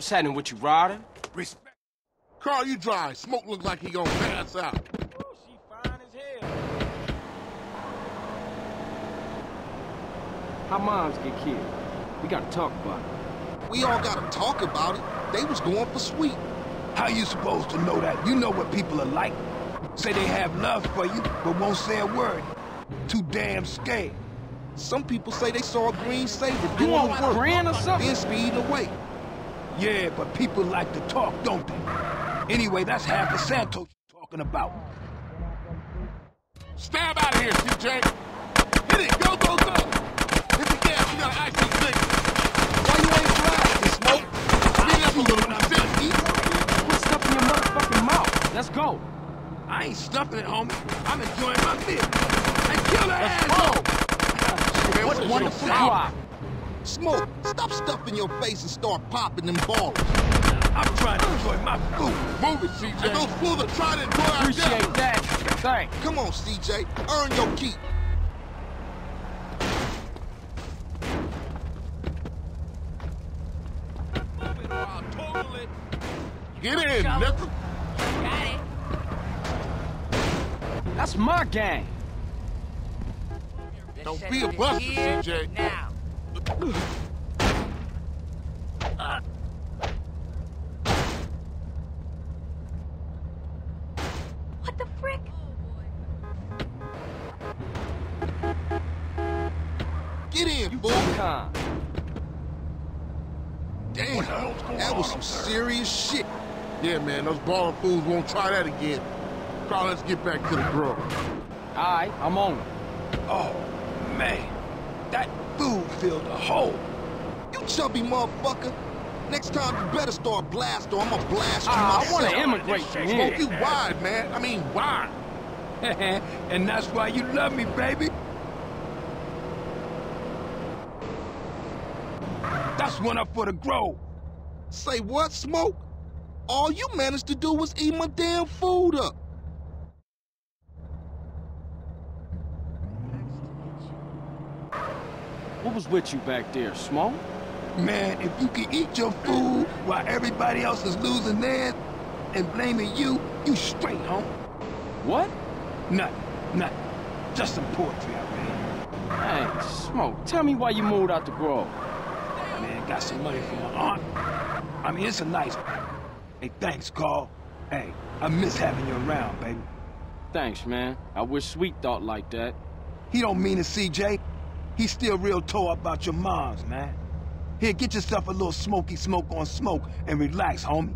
What's happening with you, Ryder? Respect. Carl, you drive. Smoke looks like he gonna pass out. Ooh, she fine as hell. How moms get killed? We gotta talk about it. We all gotta talk about it. They was going for sweet. How you supposed to know that? You know what people are like. Say they have love for you, but won't say a word. Too damn scared. Some people say they saw a green Sabre You doing want the work, grand or something? then speeding away. Yeah, but people like to talk, don't they? Anyway, that's half of Santos you're talking about. Stab out of here, CJ. Hit it. Go, go, go. Hit the gas. You got an icy six. Why you ain't driving, Smoke? Speed up a little bit. I'm sitting. Quit stuffing your motherfucking mouth. Let's go. I ain't stuffing it, homie. I'm enjoying my meal. And kill the Let's asshole! Man, What what is wonderful drive. Smoke, stop stuffing your face and start popping them Ballas. I'm trying to enjoy my food. Move it, CJ. And those fools are trying to enjoy our Appreciate death. that. Thanks. Come on, CJ, earn your keep. Get in, nigga. That's my gang. Don't be a buster, CJ. Now. What the frick? Get in, fool. Damn, that was some serious shit. Yeah, man, those Ballas fools won't try that again. Carl, let's get back to the grove. All right, I'm on it. Oh, man. That food filled a hole. You chubby motherfucker. Next time you better start blast or I'm gonna blast you Ah, I want to immigrate from Smoke here. you wide, man. I mean, wide. and that's why you love me, baby. That's one up for the grove. Say what, Smoke? All you managed to do was eat my damn food up. What was with you back there, Smoke? Man, if you can eat your food while everybody else is losing theirs and blaming you, you straight, home. What? Nothing, nothing. Just some poetry I read. Hey, Smoke, tell me why you moved out the Grove. Man, got some money from my aunt. I mean, it's a nice... Hey, thanks, Carl. Hey, I miss having you around, baby. Thanks, man. I wish Sweet thought like that. He don't mean it, CJ. He's still real tore up about your moms, man. Here, get yourself a little smoky smoke on smoke and relax, homie.